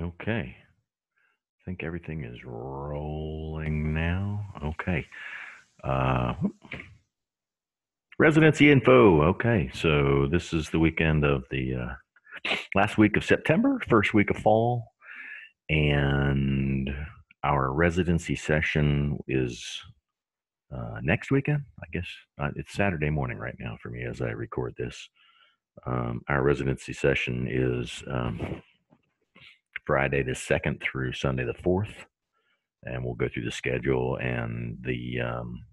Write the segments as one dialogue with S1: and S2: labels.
S1: Okay. I think everything is rolling now. Okay. Uh, residency info. Okay. So this is the weekend of the uh, last week of September, first week of fall. And our residency session is uh, next weekend, I guess. Uh, it's Saturday morning right now for me as I record this. Um, our residency session is um, Friday the 2nd through Sunday the 4th. And we'll go through the schedule and the um,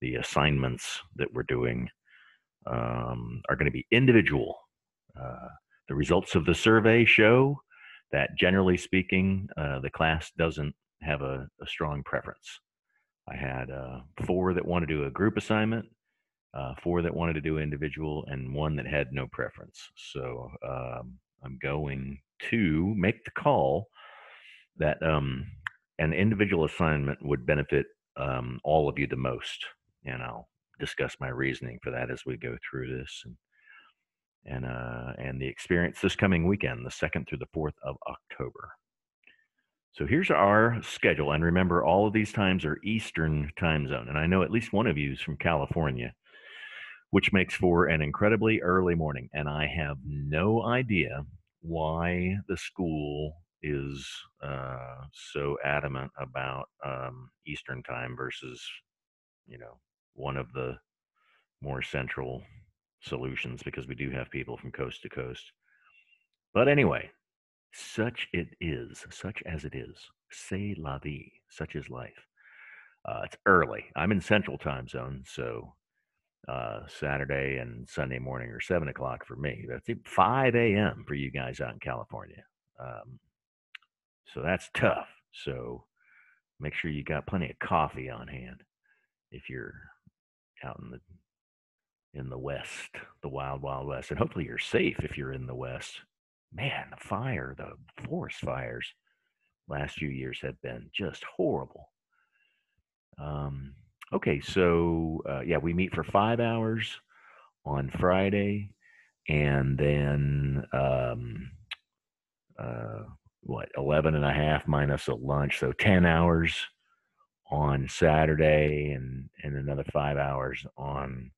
S1: the assignments that we're doing um, are going to be individual. Uh, the results of the survey show that, generally speaking, uh, the class doesn't have a, a strong preference. I had uh, four that wanted to do a group assignment, uh, four that wanted to do individual, and one that had no preference. So um, I'm going to make the call that um, an individual assignment would benefit um, all of you the most, and I'll discuss my reasoning for that as we go through this and and uh, and the experience this coming weekend, the second through the fourth of October. So here's our schedule, and remember, all of these times are Eastern time zone, and I know at least one of you is from California, which makes for an incredibly early morning, and I have no idea why the school is uh, so adamant about um, Eastern time versus, you know, one of the more central solutions because we do have people from coast to coast. But anyway, such it is, such as it is. C'est la vie, such is life. Uh, it's early. I'm in Central Time Zone, so uh, Saturday and Sunday morning or seven o'clock for me. That's 5 a.m. for you guys out in California. Um, so that's tough. So make sure you got plenty of coffee on hand if you're out in the in the west, the wild wild west, and hopefully you're safe if you're in the west. Man, the fire, the forest fires last few years have been just horrible. Um, Okay, so uh, yeah, we meet for five hours on Friday, and then um, uh, what 11 and a half minus a lunch, so 10 hours on Saturday, and and another five hours on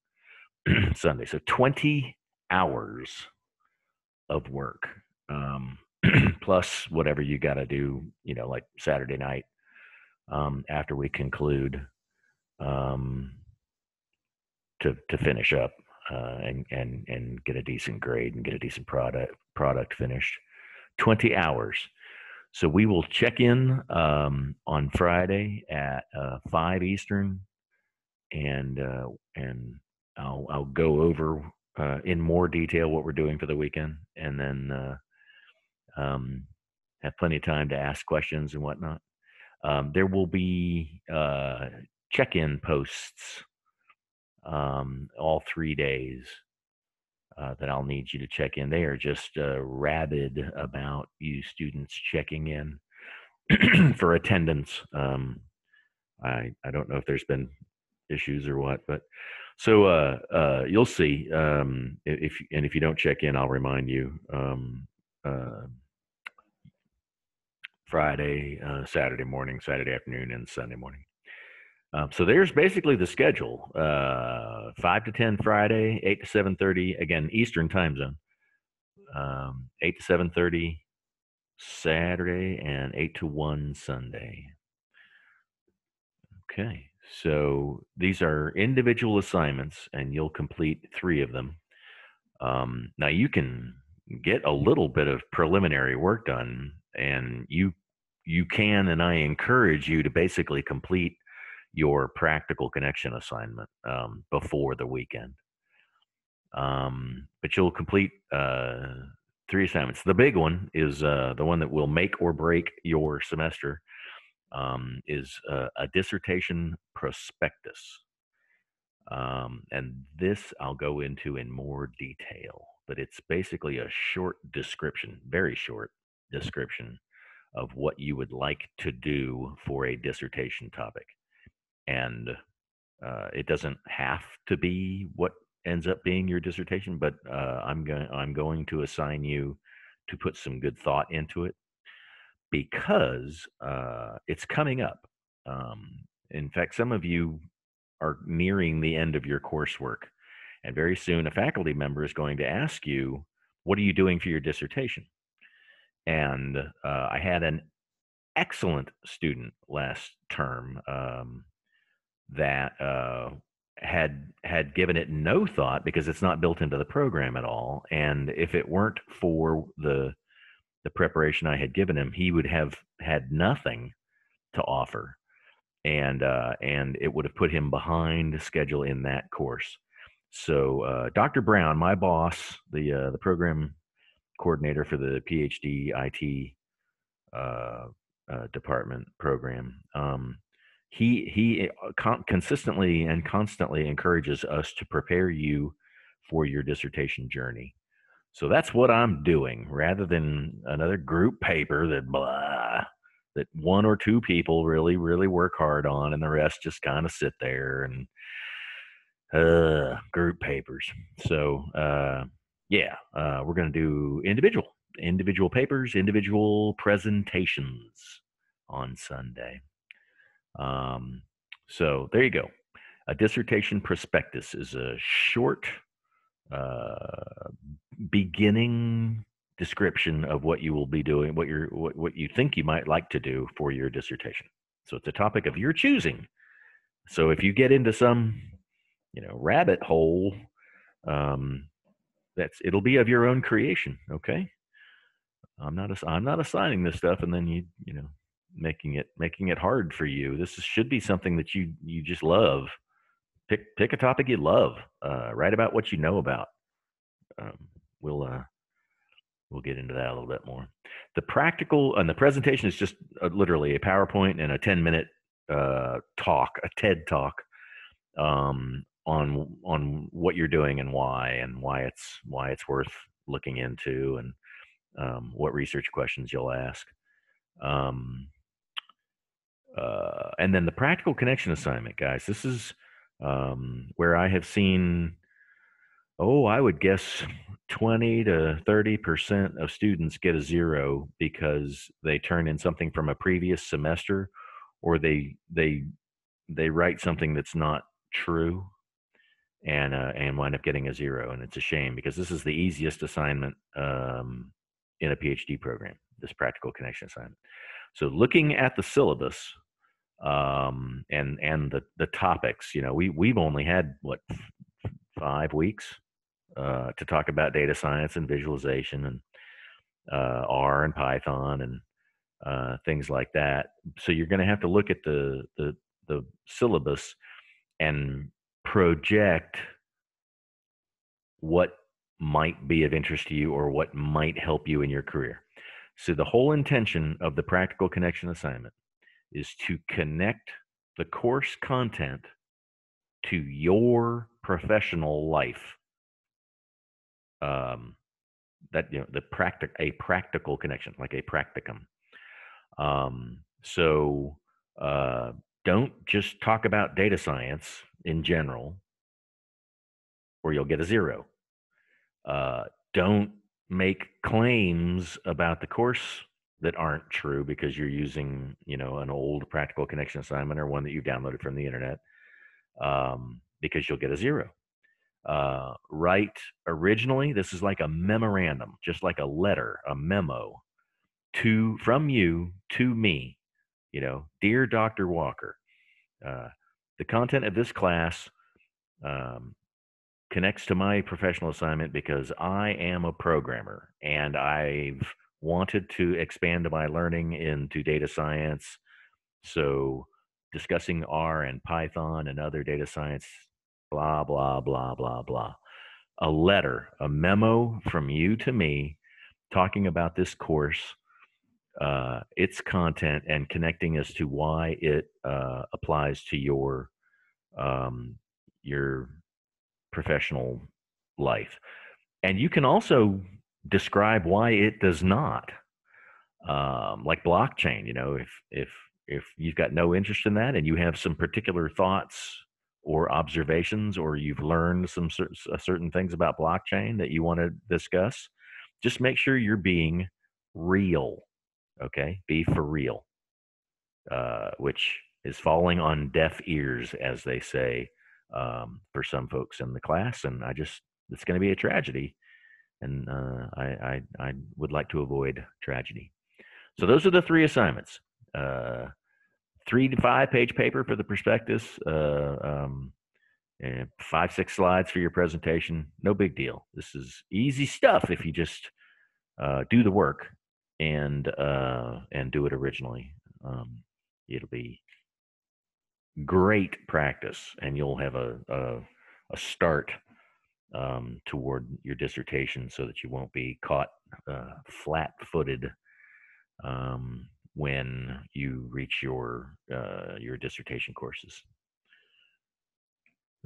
S1: Sunday. So 20 hours of work, um, plus whatever you got to do, you know, like Saturday night um, after we conclude um, to to finish up uh, and and and get a decent grade and get a decent product product finished. Twenty hours. So we will check in um, on Friday at uh, five Eastern, and uh, and I'll I'll go over uh, in more detail what we're doing for the weekend, and then uh, um, have plenty of time to ask questions and whatnot. Um, there will be uh, check-in posts um, all three days uh, that I'll need you to check in. They are just uh, rabid about you students checking in for attendance. Um, I I don't know if there's been issues or what, but so uh, uh, you'll see. Um, if and if you don't check in, I'll remind you. Um, uh, Friday, uh, Saturday morning, Saturday afternoon, and Sunday morning. Um, so there's basically the schedule: uh, five to ten Friday, eight to seven thirty. Again, Eastern time zone. Um, eight to seven thirty Saturday, and eight to one Sunday. Okay, so these are individual assignments, and you'll complete three of them. Um, now you can get a little bit of preliminary work done, and you you can, and I encourage you to basically complete your practical connection assignment um, before the weekend. Um, but you'll complete uh, three assignments. The big one is uh, the one that will make or break your semester. Um, is uh, a dissertation prospectus. Um, and this I'll go into in more detail, but it's basically a short description, very short description of what you would like to do for a dissertation topic and uh, it doesn't have to be what ends up being your dissertation, but uh, I'm going I'm going to assign you to put some good thought into it. because uh, it's coming up. Um, in fact, some of you are nearing the end of your coursework, and very soon a faculty member is going to ask you, "What are you doing for your dissertation?" And uh, I had an excellent student last term um, that uh, had had given it no thought because it's not built into the program at all. And if it weren't for the the preparation I had given him, he would have had nothing to offer, and uh, and it would have put him behind schedule in that course. So uh, Dr. Brown, my boss, the uh, the program coordinator for the PhD IT uh, uh, department program. Um, he he uh, con- consistently and constantly encourages us to prepare you for your dissertation journey. So that's what I'm doing, rather than another group paper that blah that one or two people really really work hard on, and the rest just kind of sit there and uh, group papers. So uh, yeah, uh, we're going to do individual individual papers, individual presentations on Sunday. Um, so there you go. A dissertation prospectus is a short uh, beginning description of what you will be doing, what you're, what, what you think you might like to do for your dissertation. So it's a topic of your choosing. So if you get into some, you know, rabbit hole, um, that's it'll be of your own creation. Okay. I'm not I'm not assigning this stuff and then you you know making it making it hard for you. This is, should be something that you you just love. Pick pick a topic you love. Uh, write about what you know about. Um, we'll uh, we'll get into that a little bit more. The practical and the presentation is just uh, literally a PowerPoint and a 10 minute uh, talk, a TED talk um, on on what you're doing and why and why it's why it's worth looking into and um, what research questions you'll ask. Um, uh, and then the practical connection assignment, guys. This is um, where I have seen, oh, I would guess 20 to 30% of students get a zero because they turn in something from a previous semester or they, they, they write something that's not true and, uh, and wind up getting a zero. And it's a shame because this is the easiest assignment um, in a PhD program, this practical connection assignment. So looking at the syllabus um, and and the the topics, you know, we we've only had what five weeks uh, to talk about data science and visualization and uh, R and Python and uh, things like that. So you're going to have to look at the the the syllabus and project what might be of interest to you or what might help you in your career. So, the whole intention of the practical connection assignment is to connect the course content to your professional life. Um, that you know the practic a practical connection, like a practicum. Um, so uh, don't just talk about data science in general, or you'll get a zero. Uh, don't make claims about the course that aren't true because you're using, you know, an old practical connection assignment or one that you've downloaded from the internet, um, because you'll get a zero. Uh, write originally, this is like a memorandum, just like a letter, a memo to from you to me. You know, dear Dr. Walker, uh, the content of this class um, connects to my professional assignment because I am a programmer and I've wanted to expand my learning into data science. So, discussing R and Python and other data science, blah, blah, blah, blah, blah. A letter, a memo from you to me talking about this course, uh, its content, and connecting as to why it uh, applies to your um, your professional life. And you can also describe why it does not. Um, like blockchain, you know, if if if you've got no interest in that and you have some particular thoughts or observations or you've learned some cer- certain things about blockchain that you want to discuss, just make sure you're being real. Okay, be for real, uh, which is falling on deaf ears, as they say, um, for some folks in the class. And I just, it's going to be a tragedy. And uh, I, I, I would like to avoid tragedy. So those are the three assignments. Uh, three to five page paper for the prospectus, uh, um, and five, six slides for your presentation. No big deal. This is easy stuff if you just uh, do the work and uh, and do it originally. Um, it'll be great practice, and you'll have a a, a start um, toward your dissertation, so that you won't be caught uh, flat-footed um, when you reach your uh, your dissertation courses.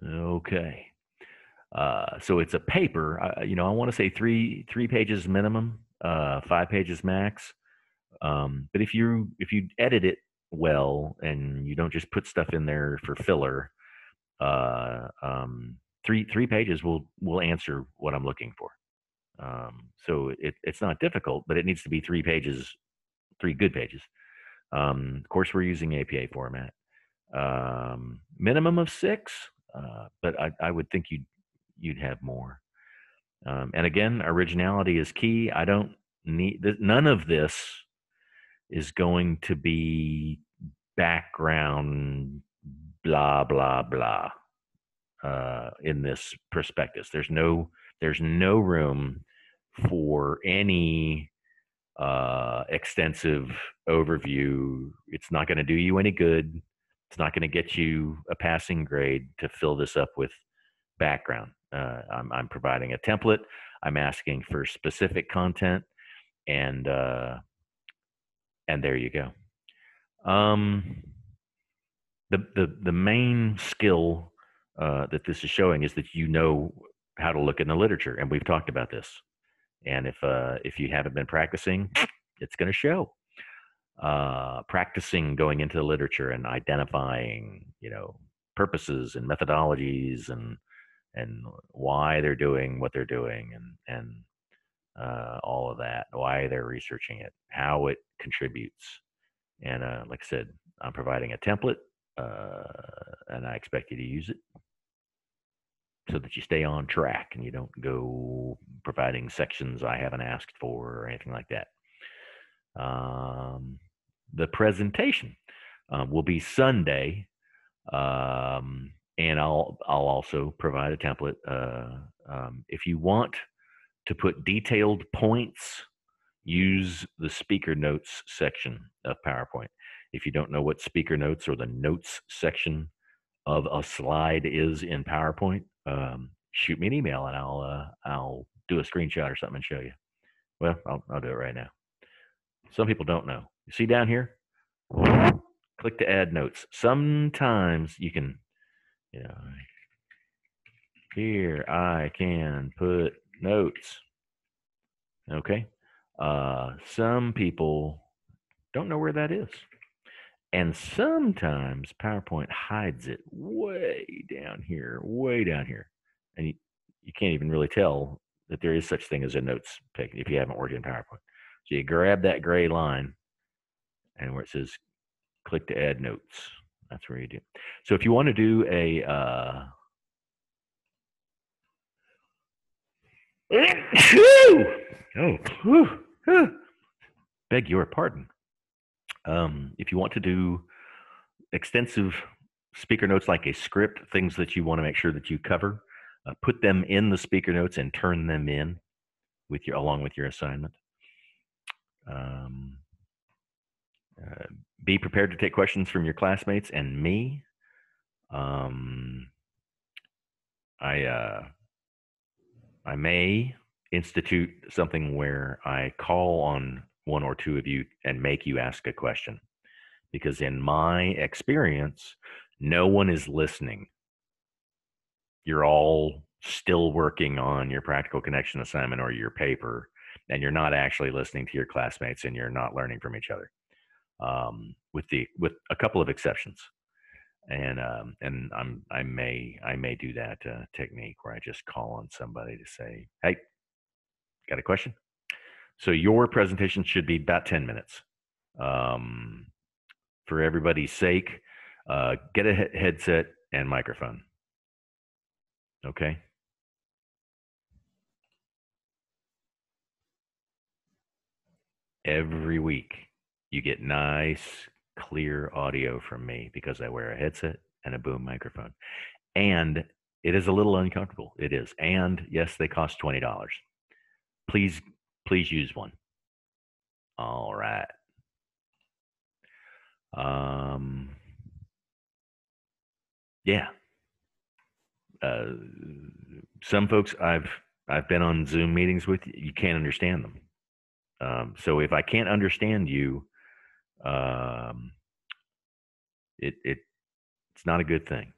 S1: Okay. Uh, so it's a paper. You know, I want to say three three pages minimum, uh, five pages max. Um, but if you if you edit it well and you don't just put stuff in there for filler, uh, um, three three pages will will answer what I'm looking for. Um, so it, it's not difficult, but it needs to be three pages, three good pages. Um, of course, we're using APA format. Um, minimum of six, uh, but I, I would think you'd you'd have more. Um, and again, originality is key. I don't need none of this is going to be background blah blah blah uh, in this prospectus. There's no there's no room for any uh, extensive overview. It's not going to do you any good. It's not going to get you a passing grade to fill this up with background. Uh, I'm, I'm, providing a template. I'm asking for specific content, and uh, and there you go. Um, the the the main skill uh, that this is showing is that you know how to look in the literature, and we've talked about this. And if uh, if you haven't been practicing, it's going to show. Uh, practicing going into the literature and identifying, you know, purposes and methodologies and and why they're doing what they're doing and and uh, all of that, why they're researching it, how it contributes, and uh, like I said, I'm providing a template, uh, and I expect you to use it so that you stay on track and you don't go providing sections I haven't asked for or anything like that. Um, the presentation uh, will be Sunday, um, and I'll I'll also provide a template. Uh, um, if you want to put detailed points, use the speaker notes section of PowerPoint. If you don't know what speaker notes or the notes section of a slide is in PowerPoint, um, shoot me an email and I'll uh, I'll do a screenshot or something and show you. Well, I'll I'll do it right now. Some people don't know. You see down here? Click to add notes. Sometimes you can, you know, here I can put notes. Okay. Uh, some people don't know where that is. And sometimes PowerPoint hides it way down here, way down here. And you, you can't even really tell that there is such thing as a notes pick if you haven't worked in PowerPoint. So you grab that gray line and where it says click to add notes. That's where you do. So if you want to do a uh, oh, whew, beg your pardon. Um, if you want to do extensive speaker notes like a script, things that you want to make sure that you cover, uh, put them in the speaker notes and turn them in with your along with your assignment. Um, uh, be prepared to take questions from your classmates and me. Um, I uh, I may institute something where I call on one or two of you and make you ask a question. Because in my experience, no one is listening. You're all still working on your practical connection assignment or your paper, and you're not actually listening to your classmates and you're not learning from each other. Um, with the with a couple of exceptions, and um, and I'm I may I may do that uh, technique where I just call on somebody to say, "Hey, got a question?" So your presentation should be about 10 minutes. Um, for everybody's sake, uh, get a he- headset and microphone. Okay. Every week, you get nice, clear audio from me because I wear a headset and a boom microphone. And it is a little uncomfortable. It is. And yes, they cost $20. Please, please use one. All right. Um, yeah. Uh, some folks I've I've been on Zoom meetings with. You can't understand them. Um, so if I can't understand you, um, it it it's not a good thing.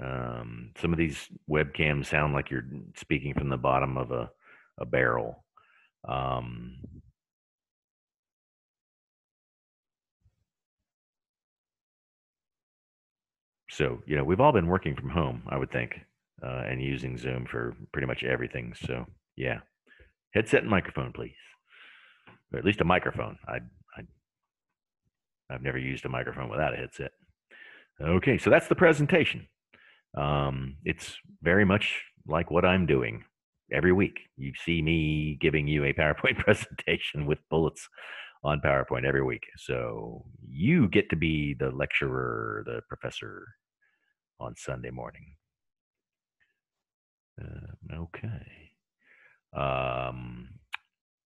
S1: Um, some of these webcams sound like you're speaking from the bottom of a a barrel. Um, so you know we've all been working from home, I would think, uh, and using Zoom for pretty much everything. So yeah, headset and microphone, please, or at least a microphone. I I I've never used a microphone without a headset. Okay, so that's the presentation. Um, it's very much like what I'm doing every week. You see me giving you a PowerPoint presentation with bullets on PowerPoint every week. So you get to be the lecturer, the professor on Sunday morning. Uh, okay. Um,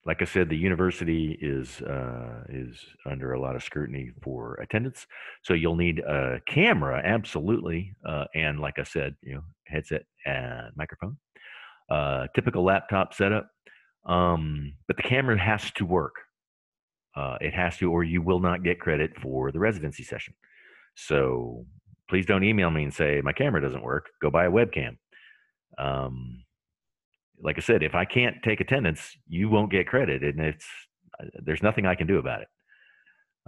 S1: like I said, the university is uh, is under a lot of scrutiny for attendance, so you'll need a camera, absolutely, uh, and like I said, you know, headset and microphone. Uh, typical laptop setup, um, but the camera has to work. Uh, it has to, or you will not get credit for the residency session. So please don't email me and say my camera doesn't work. Go buy a webcam. Um, like I said, if I can't take attendance, you won't get credit, and it's uh, there's nothing I can do about it.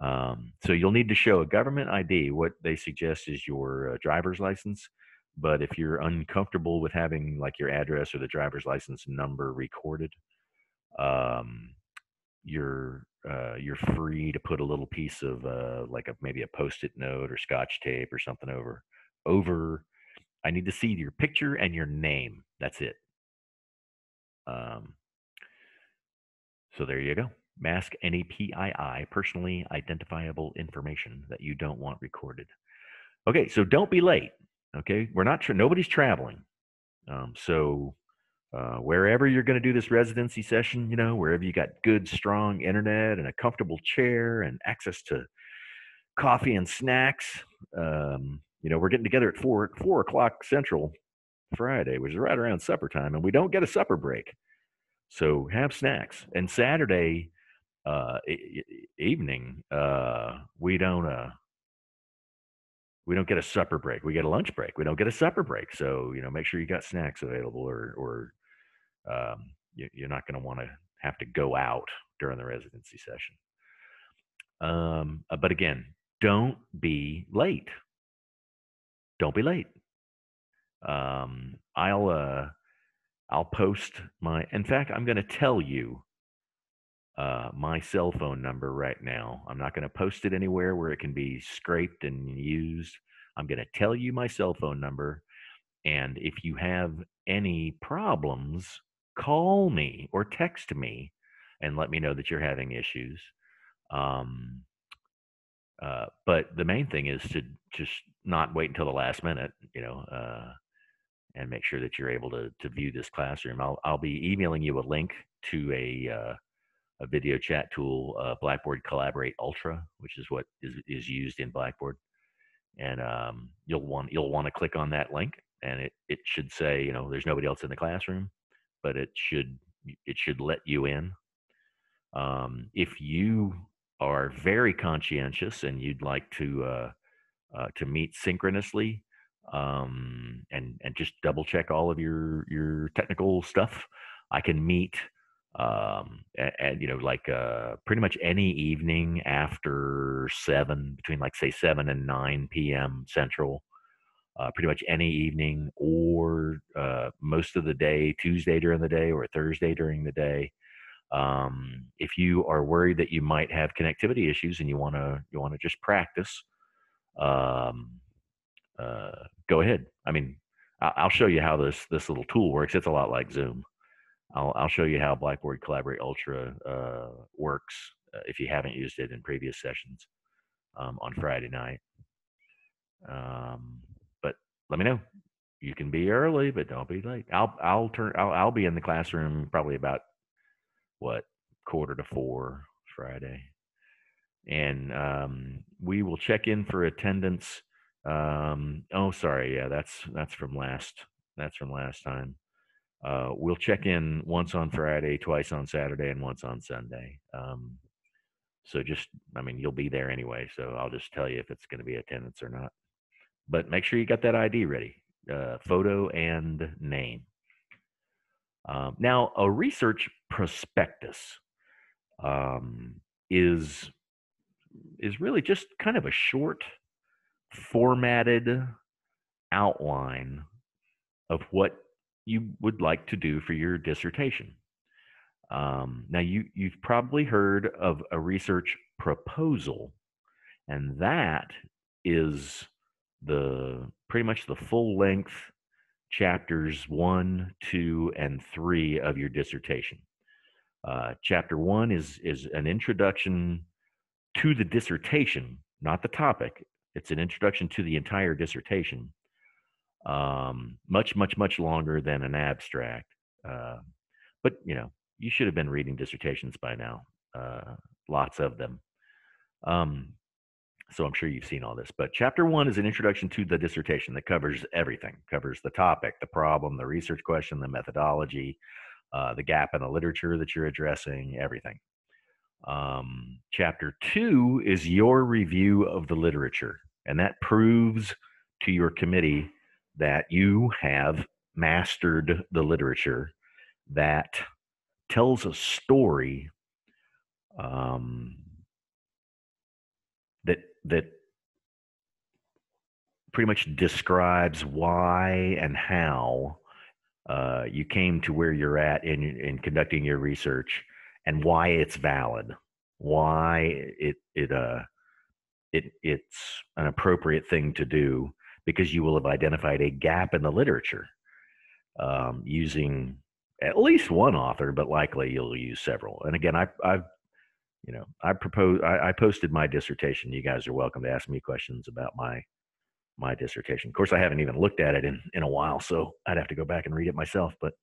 S1: Um, so you'll need to show a government ID. What they suggest is your uh, driver's license. But if you're uncomfortable with having like your address or the driver's license number recorded, um, you're uh, you're free to put a little piece of uh, like a maybe a post-it note or scotch tape or something over over. I need to see your picture and your name. That's it. Um, so there you go. Mask any PII, personally identifiable information that you don't want recorded. Okay, so don't be late. Okay, we're not. Tra- nobody's traveling. Um, so uh, wherever you're going to do this residency session, you know, wherever you got good, strong internet and a comfortable chair and access to coffee and snacks, um, you know, we're getting together at four four o'clock central Friday, which is right around supper time, and we don't get a supper break. So have snacks. And Saturday uh, e- evening, uh, we don't uh, we don't get a supper break. We get a lunch break. We don't get a supper break. So you know, make sure you got snacks available, or or um, you, you're not going to want to have to go out during the residency session. Um, uh, but again, don't be late. Don't be late. Um, I'll uh, I'll post my. In fact, I'm going to tell you uh, my cell phone number right now. I'm not going to post it anywhere where it can be scraped and used. I'm going to tell you my cell phone number, and if you have any problems, call me or text me and let me know that you're having issues. Um, uh, but the main thing is to just not wait until the last minute, you know, uh, and make sure that you're able to to view this classroom. I'll I'll be emailing you a link to a uh, a video chat tool, uh, Blackboard Collaborate Ultra, which is what is is used in Blackboard, and um, you'll want you'll want to click on that link, and it it should say you know there's nobody else in the classroom, but it should it should let you in. Um, if you are very conscientious and you'd like to uh, uh, to meet synchronously um, and and just double check all of your your technical stuff, I can meet um and, and you know like uh pretty much any evening after seven between like say seven and nine p.m central uh, pretty much any evening or uh, most of the day tuesday during the day or thursday during the day Um, if you are worried that you might have connectivity issues and you want to you want to just practice, um, uh, go ahead. I mean, I'll show you how this this little tool works. It's a lot like Zoom. I'll I'll show you how Blackboard Collaborate Ultra uh, works uh, if you haven't used it in previous sessions um, on Friday night. Um, but let me know. You can be early, but don't be late. I'll I'll turn I'll I'll be in the classroom probably about what quarter to four Friday, and um, we will check in for attendance. Um, oh, sorry, yeah, that's that's from last that's from last time. Uh, we'll check in once on Friday, twice on Saturday, and once on Sunday. Um, so just, I mean, you'll be there anyway. So I'll just tell you if it's going to be attendance or not. But make sure you got that ID ready, uh, photo and name. Um, now, a research prospectus um, is is really just kind of a short, formatted outline of what you would like to do for your dissertation. Um, now, you, you've probably heard of a research proposal, and that is the pretty much the full length chapters one, two, and three of your dissertation. Uh, chapter one is is an introduction to the dissertation, not the topic. It's an introduction to the entire dissertation um, much, much, much longer than an abstract. Uh, but you know, you should have been reading dissertations by now, uh, lots of them. Um, so I'm sure you've seen all this. But chapter one is an introduction to the dissertation that covers everything, covers the topic, the problem, the research question, the methodology, uh, the gap in the literature that you're addressing, everything. Um, chapter two is your review of the literature, and that proves to your committee that you have mastered the literature that tells a story um, that that pretty much describes why and how uh, you came to where you're at in in conducting your research and why it's valid, why it it uh it it's an appropriate thing to do because you will have identified a gap in the literature um, using at least one author, but likely you'll use several. And again, I, I've, you know, I propose, I, I posted my dissertation. You guys are welcome to ask me questions about my my dissertation. Of course, I haven't even looked at it in in a while, so I'd have to go back and read it myself. But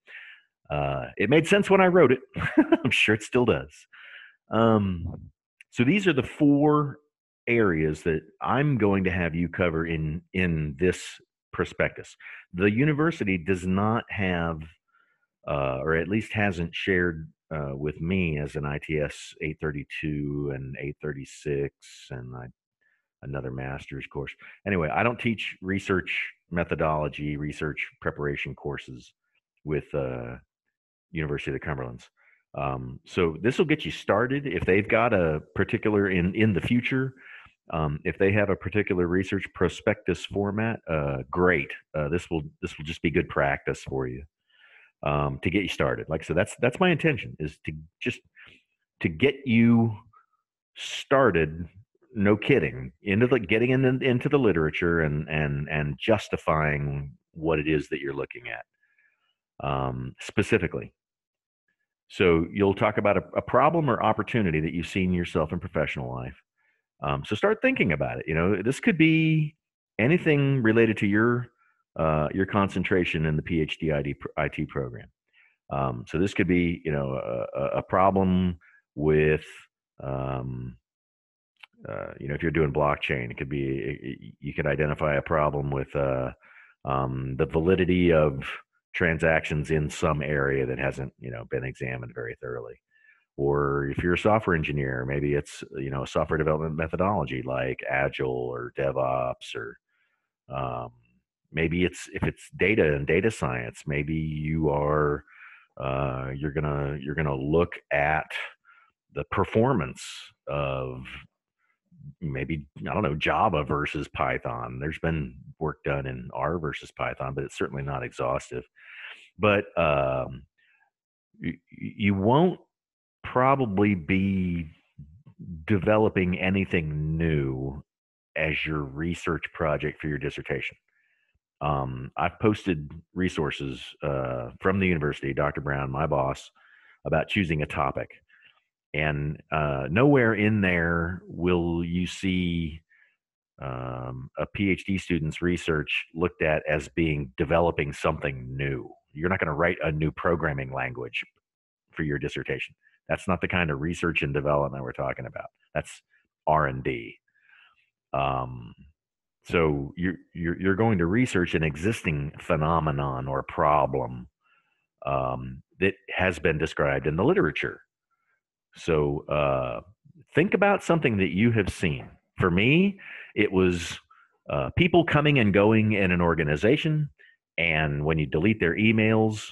S1: uh, it made sense when I wrote it. I'm sure it still does. Um, so these are the four areas that I'm going to have you cover in in this prospectus. The university does not have, uh, or at least hasn't shared uh, with me as an ITS 832 and 836 and I, another master's course. Anyway, I don't teach research methodology, research preparation courses with uh, University of the Cumberlands. Um, so this will get you started. If they've got a particular in in the future, um, if they have a particular research prospectus format, uh, great. Uh, this will this will just be good practice for you um, to get you started. Like so, that's that's my intention is to just to get you started. No kidding. Into the getting in, into the literature and and and justifying what it is that you're looking at um, specifically. So you'll talk about a, a problem or opportunity that you've seen yourself in professional life um, so start thinking about it. You know, this could be anything related to your uh, your concentration in the PhD IT program. Um, so this could be, you know, a, a problem with, um, uh, you know, if you're doing blockchain, it could be you could identify a problem with uh, um, the validity of transactions in some area that hasn't, you know, been examined very thoroughly or if you're a software engineer maybe it's you know a software development methodology like agile or devops or um, maybe it's if it's data and data science maybe you are uh, you're gonna you're gonna look at the performance of maybe i don't know java versus python. There's been work done in r versus python but it's certainly not exhaustive. But um, you won't probably be developing anything new as your research project for your dissertation. Um, I've posted resources uh, from the university, Dr. Brown, my boss, about choosing a topic. And uh, nowhere in there will you see um, a PhD student's research looked at as being developing something new. You're not going to write a new programming language for your dissertation. That's not the kind of research and development we're talking about. That's R and D. Um, so you're, you're you're going to research an existing phenomenon or problem um, that has been described in the literature. So uh, think about something that you have seen. For me, it was uh, people coming and going in an organization, and when you delete their emails,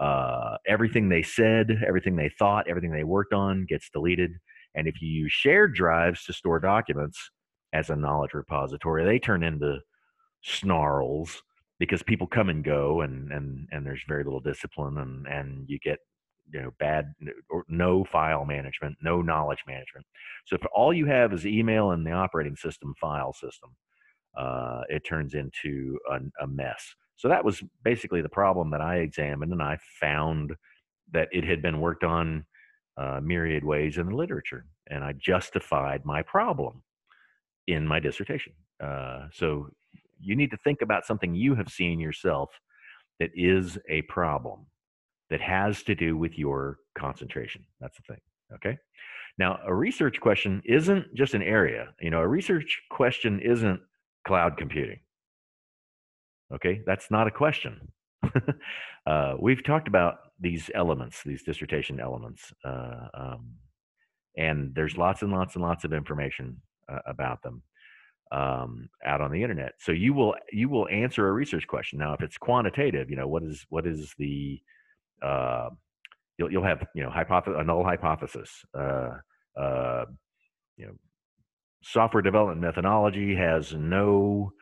S1: uh, everything they said, everything they thought, everything they worked on gets deleted. And if you use shared drives to store documents as a knowledge repository, they turn into snarls because people come and go and and and there's very little discipline and and you get you know bad or no file management no knowledge management so if all you have is email and the operating system file system uh, it turns into a, a mess so that was basically the problem that i examined and i found that it had been worked on uh, myriad ways in the literature and i justified my problem in my dissertation uh, so you need to think about something you have seen yourself that is a problem that has to do with your concentration. That's the thing. Okay. Now, a research question isn't just an area. You know, a research question isn't cloud computing. Okay. That's not a question. uh, we've talked about these elements, these dissertation elements, uh, um, and there's lots and lots and lots of information uh, about them um, out on the internet. So you will you will answer a research question. Now, if it's quantitative, you know what is what is the uh, you'll you'll have you know hypothesis a null hypothesis. Uh, uh, you know, software development methodology has no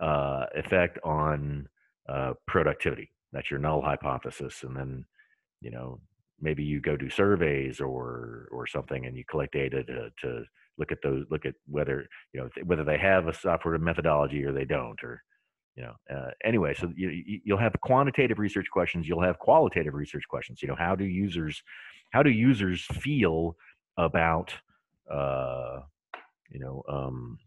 S1: uh, effect on uh, productivity. That's your null hypothesis, and then you know maybe you go do surveys or or something and you collect data to, to look at those look at whether you know whether they have a software methodology or they don't or you know uh, anyway so you, you'll have quantitative research questions you'll have qualitative research questions you know how do users how do users feel about uh, you know um,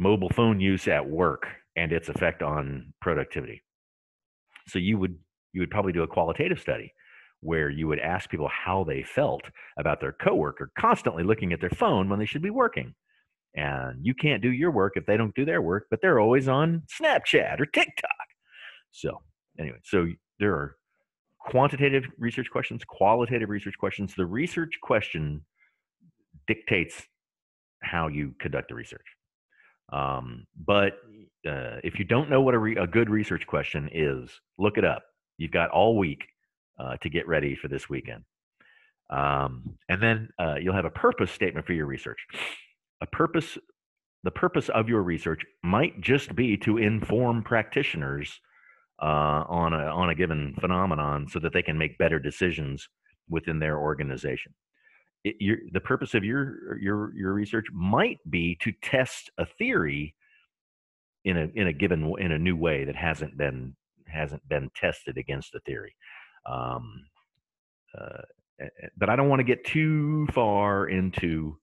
S1: mobile phone use at work and its effect on productivity so you would you would probably do a qualitative study where you would ask people how they felt about their coworker constantly looking at their phone when they should be working. And you can't do your work if they don't do their work, but they're always on Snapchat or TikTok. So, anyway, so there are quantitative research questions, qualitative research questions. The research question dictates how you conduct the research. Um, but uh, if you don't know what a, re- a good research question is, look it up. You've got all week uh, to get ready for this weekend. Um, and then uh, you'll have a purpose statement for your research. A purpose, the purpose of your research might just be to inform practitioners uh, on a on a given phenomenon so that they can make better decisions within their organization. It, your, the purpose of your your your research might be to test a theory in a in a given in a new way that hasn't been hasn't been tested against a theory. Um, uh, but I don't want to get too far into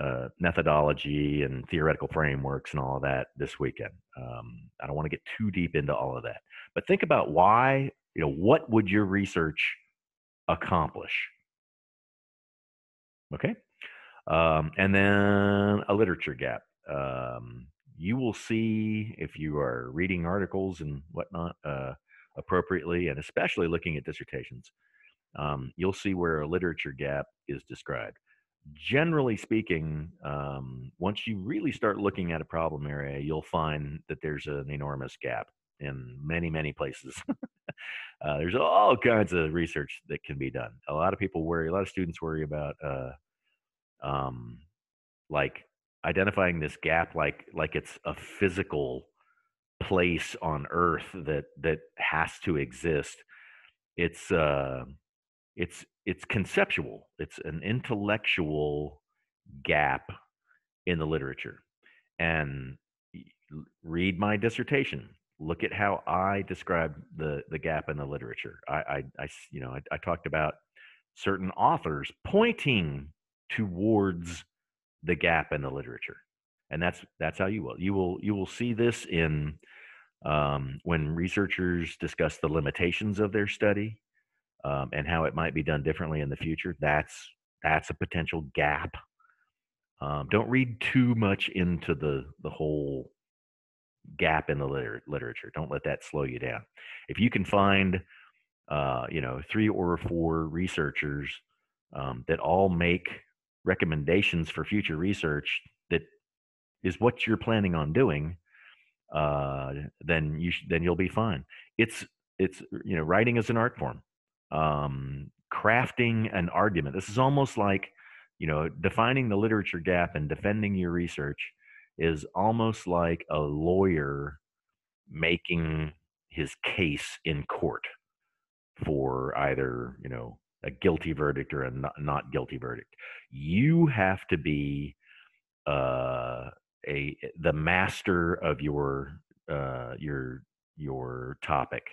S1: uh, methodology and theoretical frameworks and all of that this weekend. Um, I don't want to get too deep into all of that. But think about why, you know, what would your research accomplish? Okay. Um, and then a literature gap. Um, you will see if you are reading articles and whatnot. Uh, appropriately, and especially looking at dissertations, um, you'll see where a literature gap is described. Generally speaking, um, once you really start looking at a problem area, you'll find that there's an enormous gap in many, many places. uh, there's all kinds of research that can be done. A lot of people worry, a lot of students worry about, uh, um, like identifying this gap, like like it's a physical place on earth that that has to exist it's uh it's it's conceptual. It's an intellectual gap in the literature. And read my dissertation. Look at how I describe the the gap in the literature. I, I, I you know, I, I talked about certain authors pointing towards the gap in the literature, and that's that's how you will you will you will see this in um, when researchers discuss the limitations of their study um, and how it might be done differently in the future. That's that's a potential gap. Um, don't read too much into the the whole gap in the liter- literature. Don't let that slow you down. If you can find, uh, you know, three or four researchers um, that all make recommendations for future research that is what you're planning on doing, uh, then you sh- then you'll be fine. It's it's you know writing is an art form. Um, crafting an argument. This is almost like you know defining the literature gap and defending your research is almost like a lawyer making his case in court for either you know a guilty verdict or a not, not guilty verdict. You have to be uh, a the master of your uh, your your topic.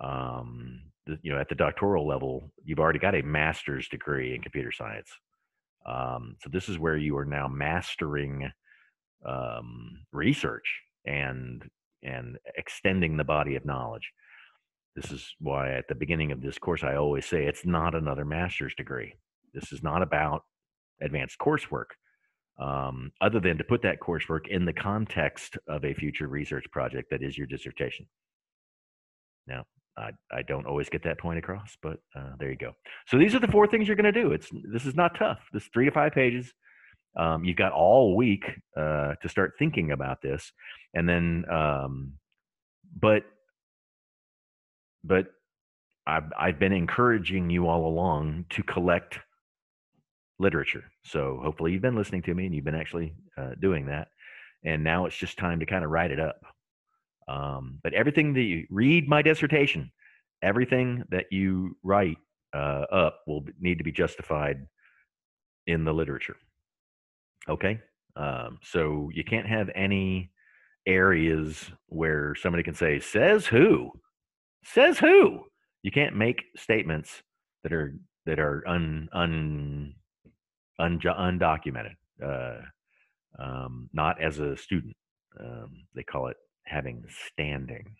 S1: Um, the, you know at the doctoral level you've already got a master's degree in computer science. Um, so this is where you are now mastering um, research and and extending the body of knowledge. This is why at the beginning of this course I always say it's not another master's degree. This is not about advanced coursework, um, other than to put that coursework in the context of a future research project that is your dissertation. Now, I, I don't always get that point across, but uh, there you go. So these are the four things you're going to do. It's this is not tough. This three to five pages um, you've got all week uh, to start thinking about this and then um, but but I've, I've been encouraging you all along to collect literature. So hopefully you've been listening to me and you've been actually uh, doing that and now it's just time to kind of write it up. Um, but everything that you read my dissertation. Everything that you write uh, up will need to be justified in the literature Okay. Um, so you can't have any areas where somebody can say, says who? Says who? You can't make statements that are that are un, un, un undocumented. Uh, um, not as a student. Um, they call it having standing.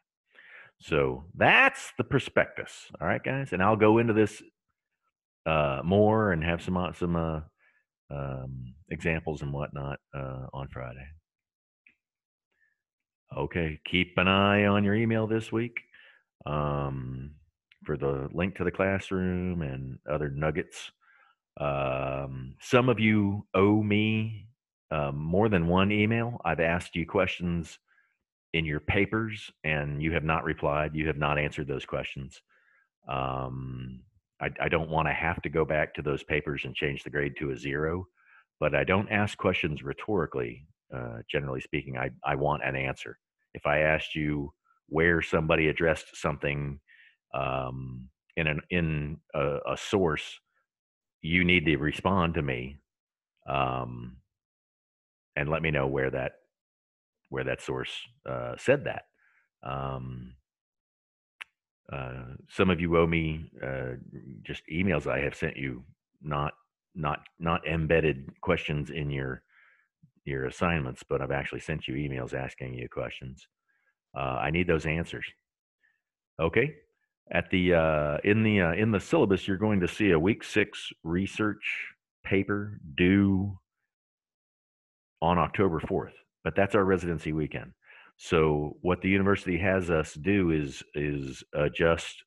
S1: So that's the prospectus. All right, guys, and I'll go into this uh, more and have some uh, some uh, um, examples and whatnot uh, on Friday. Okay, keep an eye on your email this week um, for the link to the classroom and other nuggets. Um, some of you owe me um, more than one email. I've asked you questions in your papers and you have not replied. You have not answered those questions. Um, I, I don't want to have to go back to those papers and change the grade to a zero, but I don't ask questions rhetorically. Uh, generally speaking, I, I want an answer. If I asked you where somebody addressed something um, in an in a, a, source, you need to respond to me um, and let me know where that where that source uh, said that. Um, uh, some of you owe me uh, just emails I have sent you, not not not embedded questions in your your assignments, but I've actually sent you emails asking you questions. Uh, I need those answers. Okay, at the uh, in the uh, in the syllabus, you're going to see a week six research paper due on October 4th, but that's our residency weekend. So what the university has us do is is adjust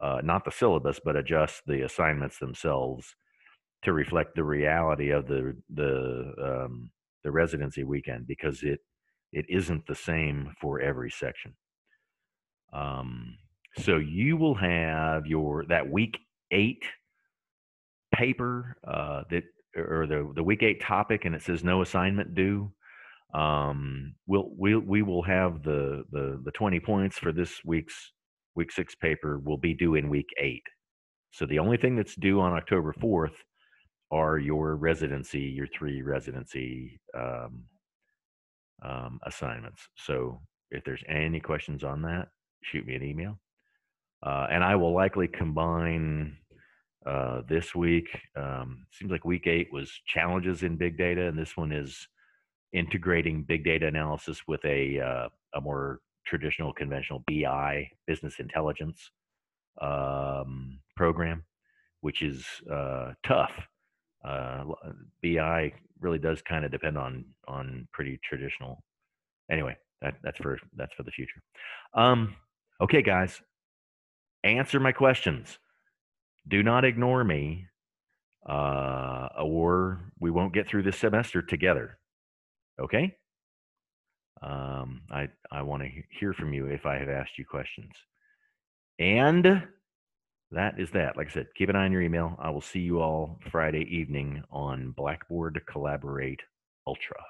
S1: uh, not the syllabus, but adjust the assignments themselves to reflect the reality of the the um, the residency weekend because it it isn't the same for every section. Um, so you will have your that week eight paper uh, that or the the week eight topic, and it says no assignment due um, we'll we we will have the the the 20 points for this week's week six paper will be due in week eight So the only thing that's due on October 4th are your residency, your three residency um, um, assignments. So if there's any questions on that, shoot me an email. Uh, and I will likely combine uh, this week. Um, seems like week eight was challenges in big data, and this one is integrating big data analysis with a uh, a more traditional, conventional BI business intelligence um, program, which is uh, tough. Uh, BI really does kind of depend on on pretty traditional. Anyway, that, that's for that's for the future. Um, okay, guys, answer my questions. Do not ignore me, uh, or we won't get through this semester together. Okay. Um, I I want to hear from you if I have asked you questions. And that is that. Like I said, keep an eye on your email. I will see you all Friday evening on Blackboard Collaborate Ultra.